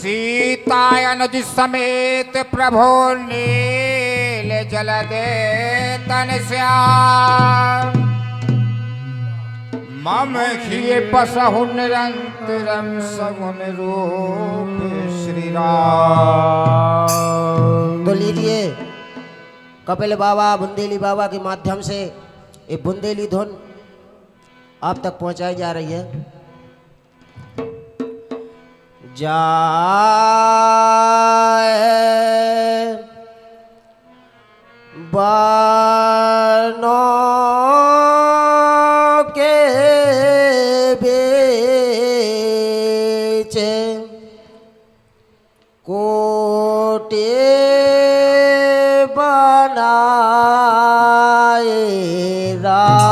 सीतायन समेत प्रभो नील जल दे तन श्याम। मम खिए पसहु निरंतरम सगुन रूप श्री राम। तो लीजिए, कपिल बाबा, बुंदेली बाबा के माध्यम से ये बुंदेली धुन आप तक पहुंचाई जा रही है। जाए बानों के बीच कोटे बनाए राम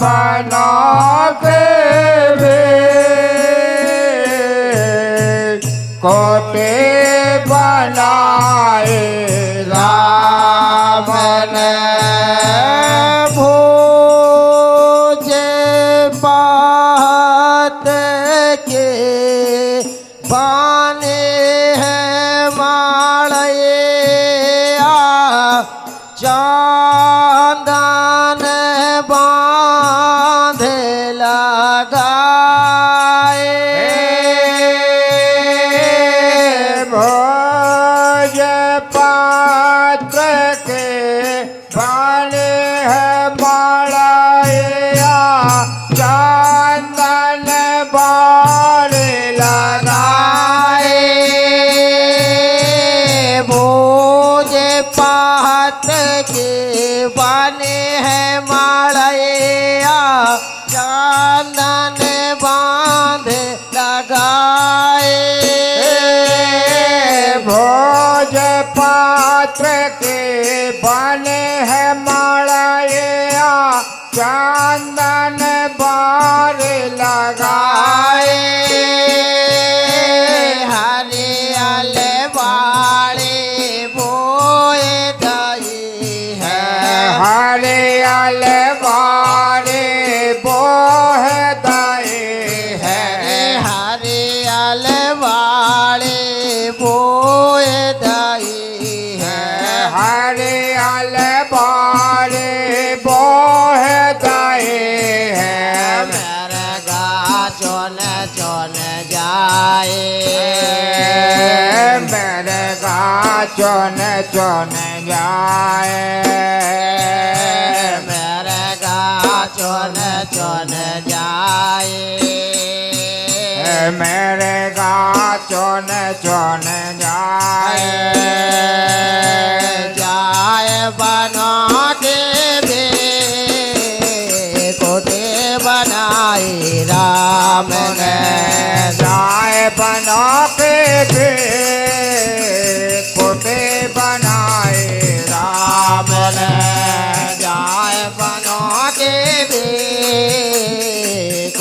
जाए बनो के पेड़ कोटे बनाए राम ने भोजे बात के बाने हैं माड़े चांदन ます。बारे बोह है। मेरे गा चोन चोन जाए। मेरे गा चौन चौन जाए। मेरे गा चोन जाए। मेरे चौन जाए।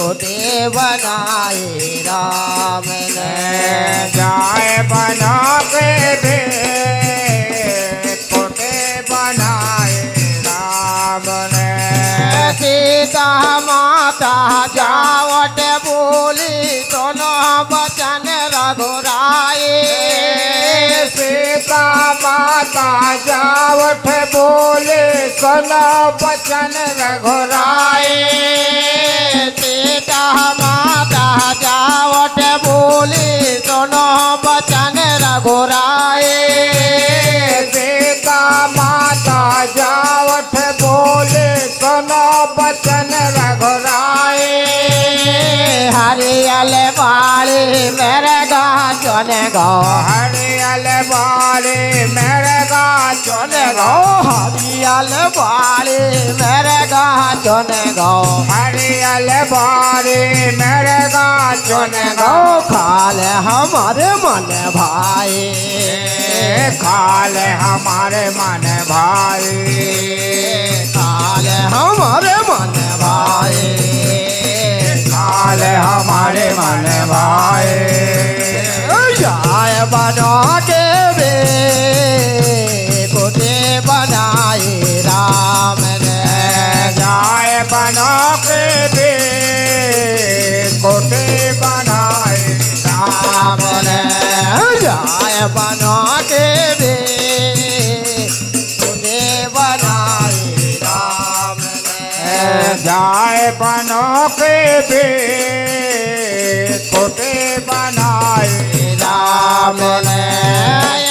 कोटे बनाए राम ने जाए बना के भी कोटे बनाए राम ने सीता माता जावट बोली दोनों बचन रघुराए सीता माता जावट बोले, सना बचन रघुराए। हरियल बाड़ी मेरे गाजन गो। हरियल बाड़ी मेरे गाजन गो। हरियल बाड़ी मेरे गाजन गो। हरियल बाड़ी मेरे गाजन गो। खाल हमारे मन भाई खाल हमारे मन भाई खाल हमारे मन भाई खाल हमारे मन भाए जाय बना के बे कोटे बनाए। जाए बनो के भी कोटे बनाए राम ने।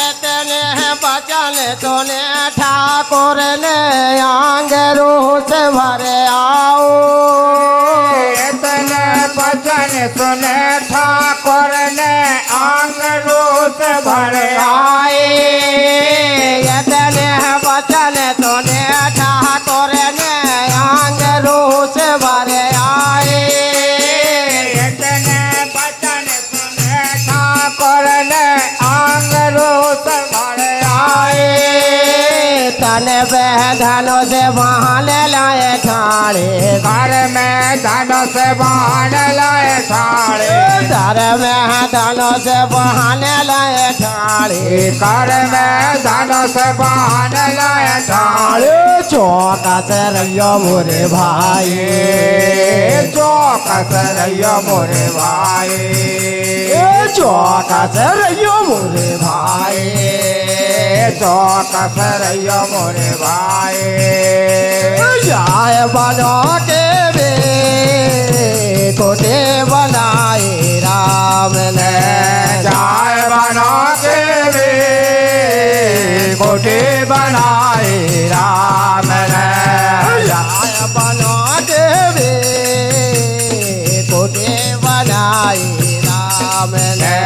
इतने बचन सुने, ठाकुर ने आंगरू से भरे आओ इतने बचन सुने ठाकुर ने आंगरू से भरे आए धनो से बहान लाए ठाड़े घर में धन से बाण लाए ठाड़े घर में धनो से बहान लाए ठाड़े घर में धन से बाण लाए अरे चौका से रैयो मोरे भाई। चौकस रैयो मोरे भाई। चौका से रैयो मोरे भाई। चौकस रैयो मोरे भाई जाय बना के बे कोटे बनाए राम ने चाय बना के भी कोटे बनाए राम ने जाय बना के बे कोटे बनाए राम ने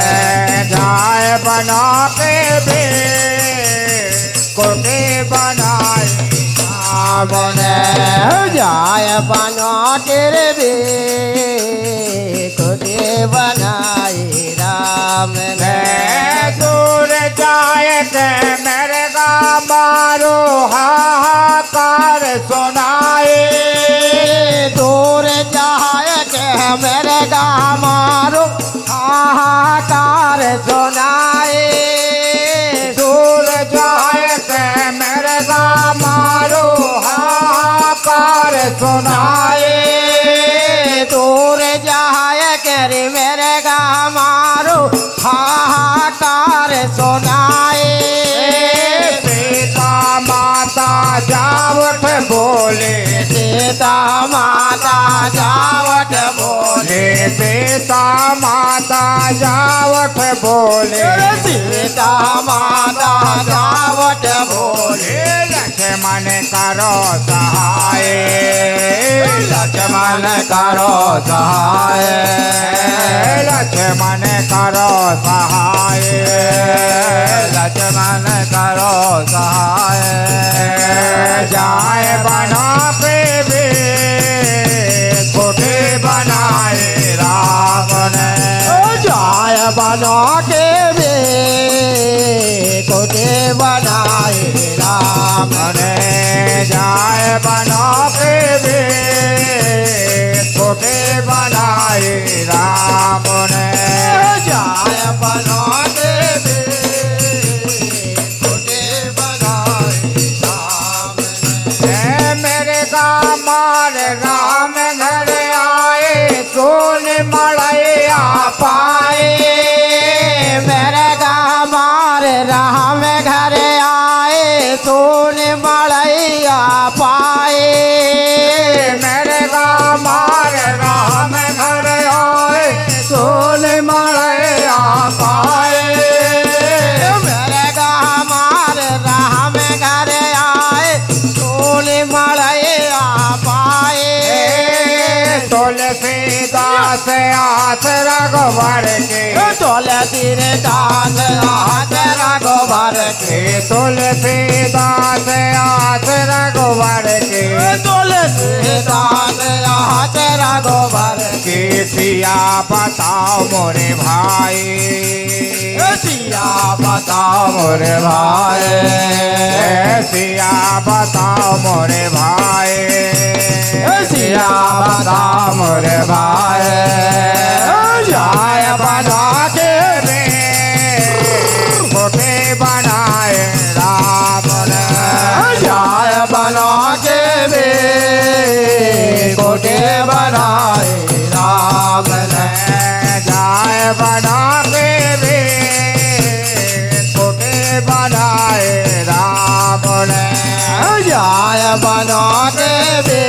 चाय बना के भी ने जाय बना के बे कोटे बनाए राम ने दूर जाए के मेरे का मारो हाहाकार सुनाए दूर जाए के मेरे गा सीता माता जावट बोले। सीता माता जावट बोले। सीता माता जावट बोले। लक्ष्मण करो सहाय। लक्ष्मण करो सहाय। लक्ष्मण करो सहाय। लक्ष्मण करो सहाय। जाए बना पे भी बनाए ने जाय बना के कोटे बनाए ने जाए बना भी छोटे बनाए राम ने। रघुवर के। तुलसीदास आस रघुवर के। हे तुलसीदास आस रघुवर के। तुलसीदास आस रघुवर के। सिया बताओ मोरे भाई। सिया बताओ मोरे भाई। सिया बताओ मोरे भाई। सिया बताओ मोरे भाई। जाय बना के रे। छोटे बनाए राम ने बना के वे कोटे बनाए राम ने बना के रे। छोटे बनाए राम ने बना के वे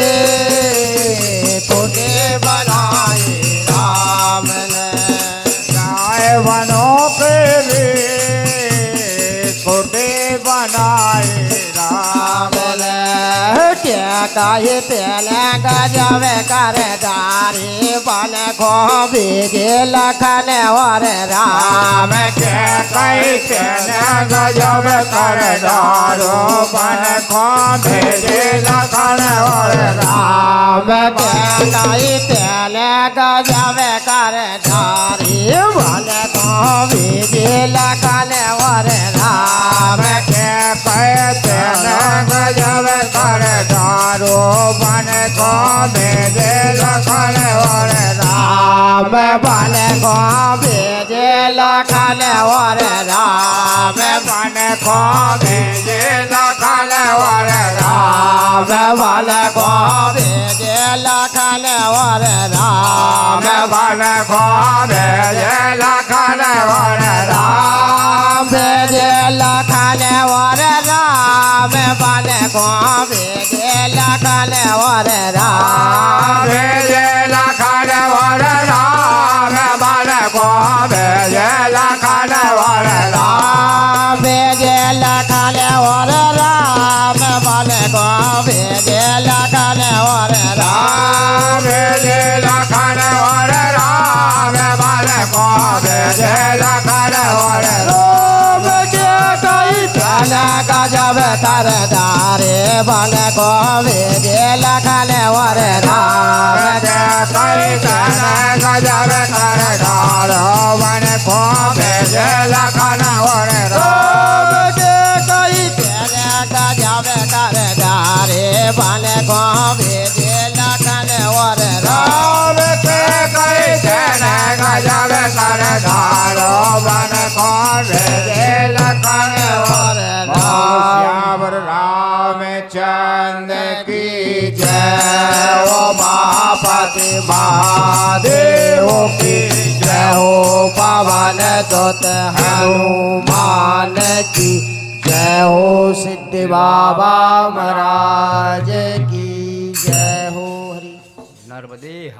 काहे पहले गजब कर डारी बन को बीजे लखन और राम। के कैसे गजब कर डारो बन खो भेजे लखन और राम। के काहे पहले गजब कर डारी बन को बीजे लखन और राम। के कैसे गजब कर डारो बन खो भेजे लखन और राम। बन को बीजे लखन और राम। बन खो भेजे लखन और राम। बन को बीजे लखन और राम। बन खो भेजे लखन और राम। भेजे लखन और राम। बन को भेजे लखन और राम गजब कर दारे बन को लखन और राम। गजब कर डारो बन खो भेजे लखन और राम। राम के कई तन गजब कर दारे बन को भेजे लखन और राम। राम के कैसे न गजब कर डारो बन महादेव की जय हो पवन सुत हनुमान की। जय हो सिद्ध बाबा महाराज की। जय हो हरि। नर्मदे